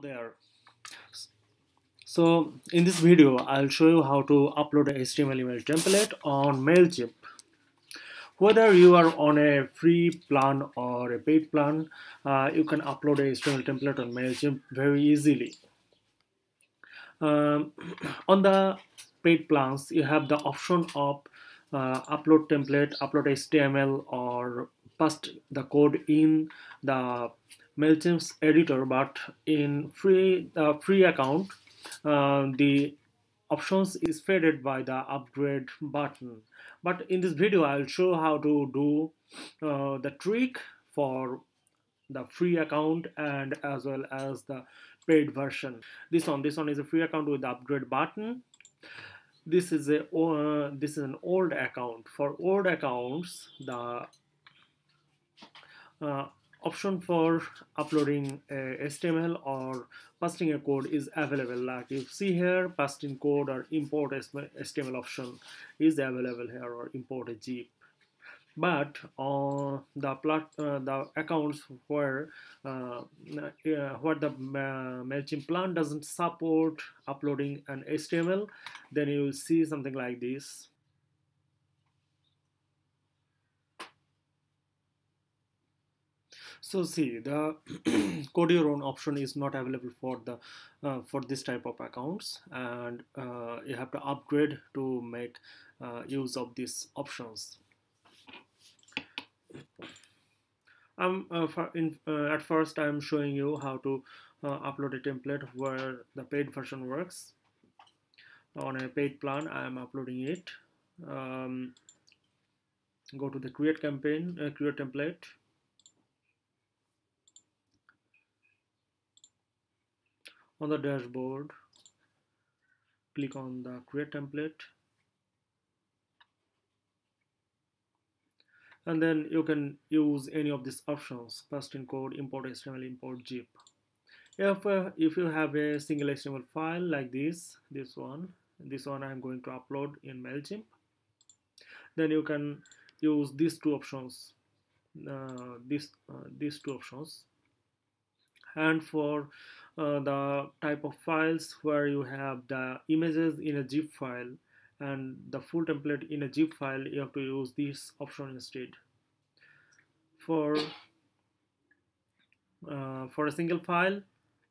Hello there. So in this video, I'll show you how to upload a HTML email template on MailChimp. Whether you are on a free plan or a paid plan, uh, you can upload a HTML template on MailChimp very easily. Um, on the paid plans, you have the option of uh, upload template, upload HTML, or paste the code in the MailChimp's editor, but in free uh, free account, uh, the options is faded by the upgrade button. But in this video, I'll show how to do uh, the trick for the free account and as well as the paid version. This one, this one is a free account with the upgrade button. This is a uh, this is an old account. For old accounts, the uh, option for uploading HTML or pasting a code is available. Like you see here pasting code or import HTML option is available here or import a zip but on the uh, the accounts where uh, uh, the uh, Mailchimp plan doesn't support uploading an HTML then you will see something like this so see the code your own option is not available for the uh, for this type of accounts. And uh, you have to upgrade to make uh, use of these options. Um, for in, uh, at first I'm showing you how to uh, upload a template where the paid version works. On a paid plan I am uploading it. Um, go to the create campaign uh, create template on the dashboard. Click on the create template. And then you can use any of these options paste in code import html import zip. If uh, if you have a single html file like this this one this one i'm going to upload in mailchimp then you can use these two options uh, this uh, these two options. And for uh, the type of files where you have the images in a zip file and the full template in a zip file you have to use this option instead. For uh, for a single file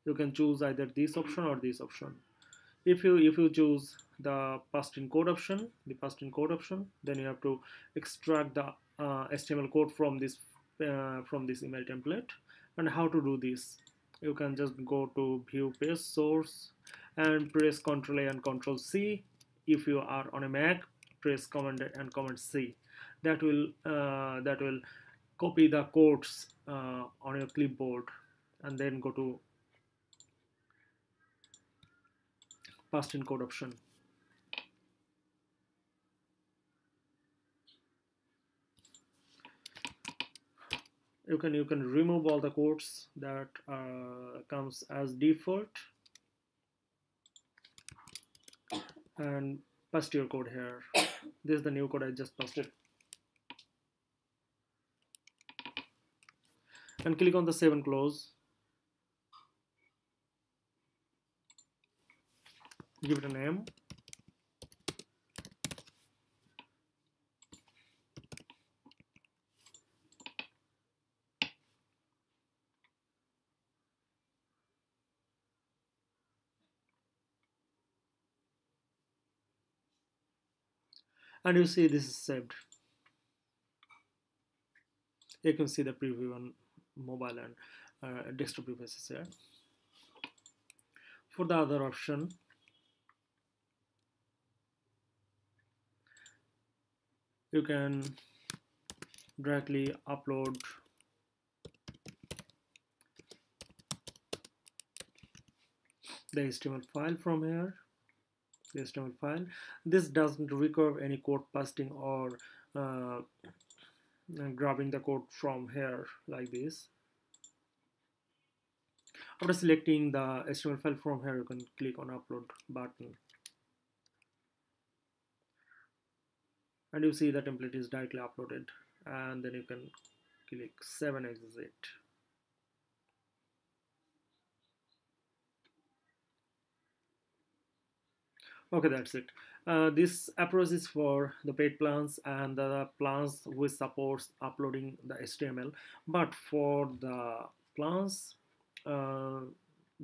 you can choose either this option or this option. If you if you choose the paste in code option the paste in code option then you have to extract the uh, HTML code from this uh, from this email template. And how to do this you can just go to view page source and press Ctrl A and Ctrl C. If you are on a Mac, press Command a and Command C. That will uh, that will copy the codes uh, on your clipboard and then go to paste in code option. You can you can remove all the codes that uh, comes as default. And paste your code here. This is the new code I just pasted and click on the save and close. Give it a name and you see this is saved. You can see the preview on mobile and uh, desktop devices here. For the other option you can directly upload the HTML file from here HTML file. This doesn't require any code pasting or uh, grabbing the code from here like this. After selecting the HTML file from here, you can click on upload button. And you see the template is directly uploaded and then you can click 7 exit okay that's it. Uh, this approach is for the paid plans and the plans which supports uploading the html but for the plans uh,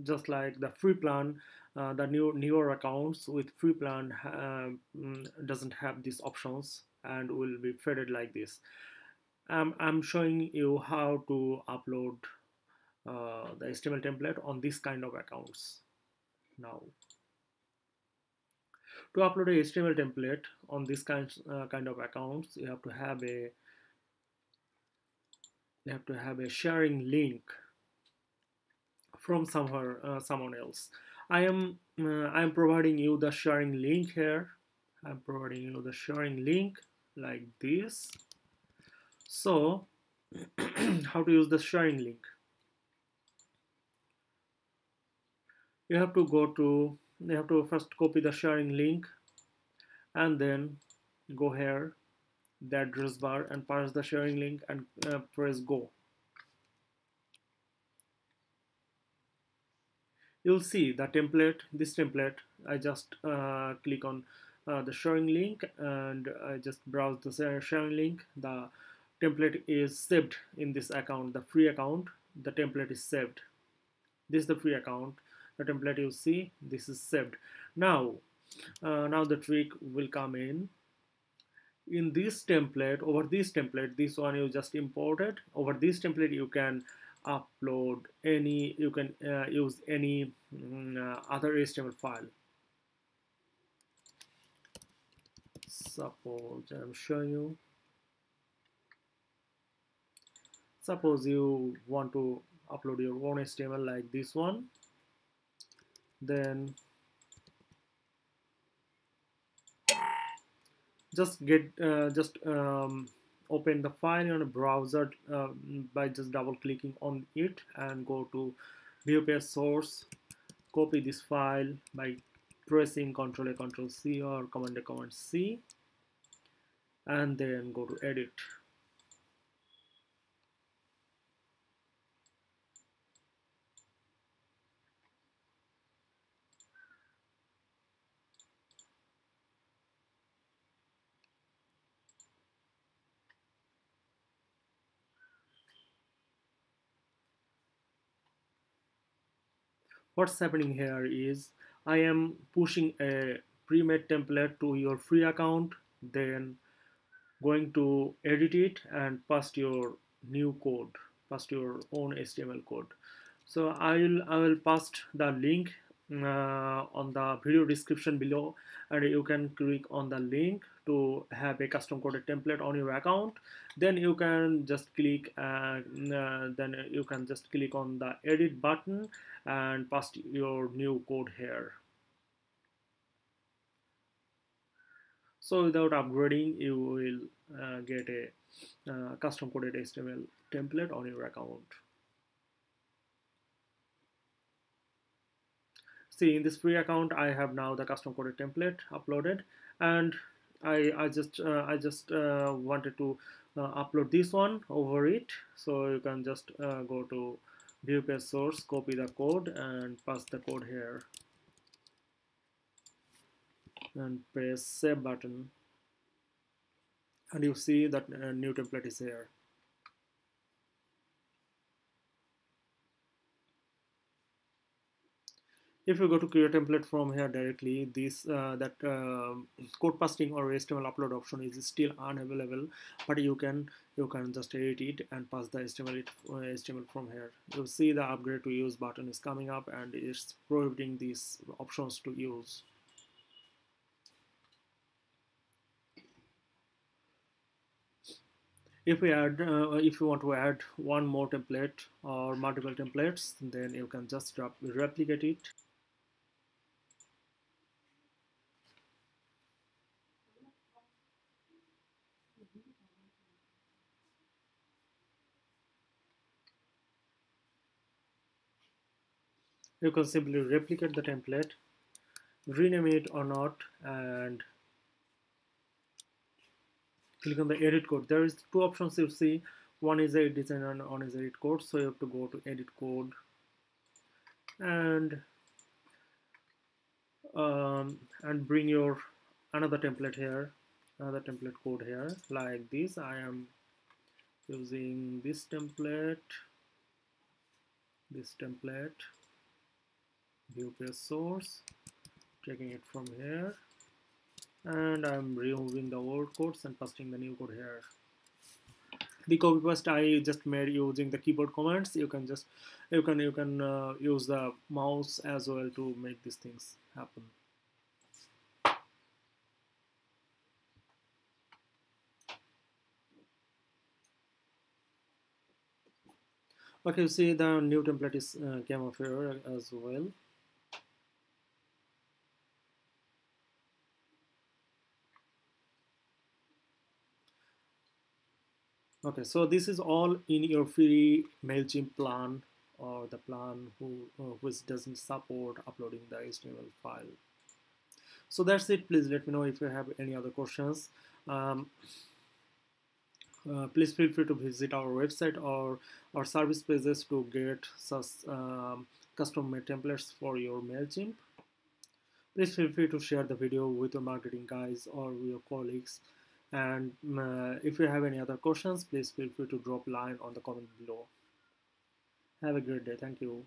just like the free plan uh, the new newer accounts with free plan uh, doesn't have these options and will be faded like this. Um, I'm showing you how to upload uh, the HTML template on this kind of accounts now to upload a HTML template on this kind, uh, kind of accounts you have to have a you have to have a sharing link from somewhere uh, someone else. I am uh, I am providing you the sharing link here. I'm providing you the sharing link like this. So how to use the sharing link? You have to go to you have to first copy the sharing link and then go here the address bar and pass the sharing link and uh, press go. You'll see the template this template. I just uh, click on uh, the sharing link and I just browse the sharing link. The template is saved in this account the free account. The template is saved. This is the free account the template you see this is saved. Now uh, now the trick will come in. In this template over this template this one you just imported. Over this template you can upload any you can uh, use any mm, uh, other HTML file. Suppose I'm showing you. Suppose you want to upload your own HTML like this one then just get uh, just um, open the file in a browser uh, by just double clicking on it and go to view page source copy this file by pressing ctrl a ctrl c or command a command c and then go to edit what's happening here is I am pushing a pre-made template to your free account then going to edit it and paste your new code paste your own HTML code. So I will I will paste the link uh, on the video description below and you can click on the link to have a custom coded template on your account then you can just click and uh, then you can just click on the edit button and paste your new code here. So without upgrading you will uh, get a uh, custom coded HTML template on your account. See in this free account I have now the custom coded template uploaded and I, I just uh, I just uh, wanted to uh, upload this one over it. So you can just uh, go to view page source copy the code and paste the code here. And press save button. And you see that uh, new template is here if you go to create template from here directly this uh, that uh, code pasting or HTML upload option is still unavailable but you can you can just edit it and pass the HTML HTML from here. You'll see the upgrade to use button is coming up and it's prohibiting these options to use. If we add uh, if you want to add one more template or multiple templates then you can just replicate it you can simply replicate the template rename it or not and click on the edit code. There is two options you see. One is edit design and one is edit code. So you have to go to edit code and um, and bring your another template here another template code here like this. I am using this template this template view page source. Taking it from here. And I'm removing the old codes and pasting the new code here. The copy paste I just made using the keyboard commands. You can just you can you can uh, use the mouse as well to make these things happen. Okay you see the new template is uh, came up here as well okay so this is all in your free MailChimp plan or the plan who uh, which doesn't support uploading the HTML file so that's it please let me know if you have any other questions um, uh, please feel free to visit our website or our service pages to get um, custom made templates for your MailChimp. Please feel free to share the video with your marketing guys or your colleagues. And uh, if you have any other questions, please feel free to drop line on the comment below. Have a great day. Thank you.